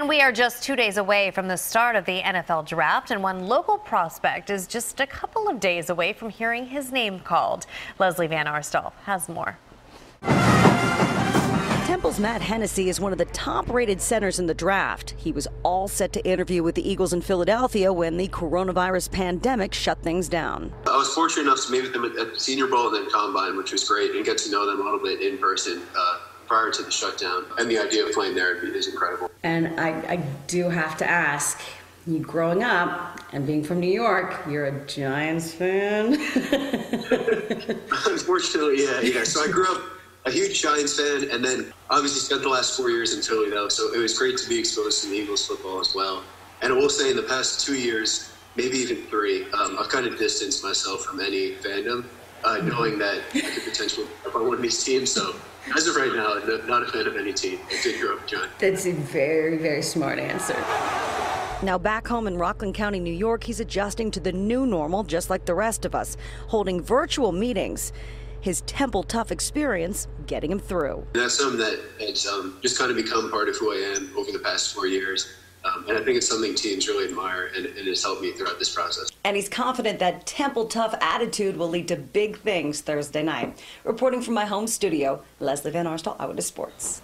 And we are just two days away from the start of the NFL draft, and one local prospect is just a couple of days away from hearing his name called. Lesley Van Arsdall has more. Temple's Matt Hennessy is one of the top rated centers in the draft. He was all set to interview with the Eagles in Philadelphia when the coronavirus pandemic shut things down. I was fortunate enough to meet with them at the Senior Bowl and then Combine, which was great, and get to know them a little bit in person. Uh, prior to the shutdown, and the idea of playing there is incredible. And I, I do have to ask, you growing up and being from New York, you're a Giants fan? Unfortunately, yeah, yeah. So I grew up a huge Giants fan, and then obviously spent the last four years in Philly, though. So it was great to be exposed to the Eagles football as well. And I will say, in the past two years, maybe even three, um, I've kind of distanced myself from any fandom, uh, knowing that I could potentially be on one of these teams. So as of right now, not a fan of any team. I did grow up Giant. That's a very, very smart answer. Now, back home in Rockland County, New York, he's adjusting to the new normal just like the rest of us, holding virtual meetings his Temple Tough experience getting him through. That's something that has um, just kind of become part of who I am over the past four years. Um, and I think it's something teams really admire and, and has helped me throughout this process. And he's confident that Temple Tough attitude will lead to big things Thursday night. Reporting from my home studio, Lesley Van Arsdall, Eyewitness Sports.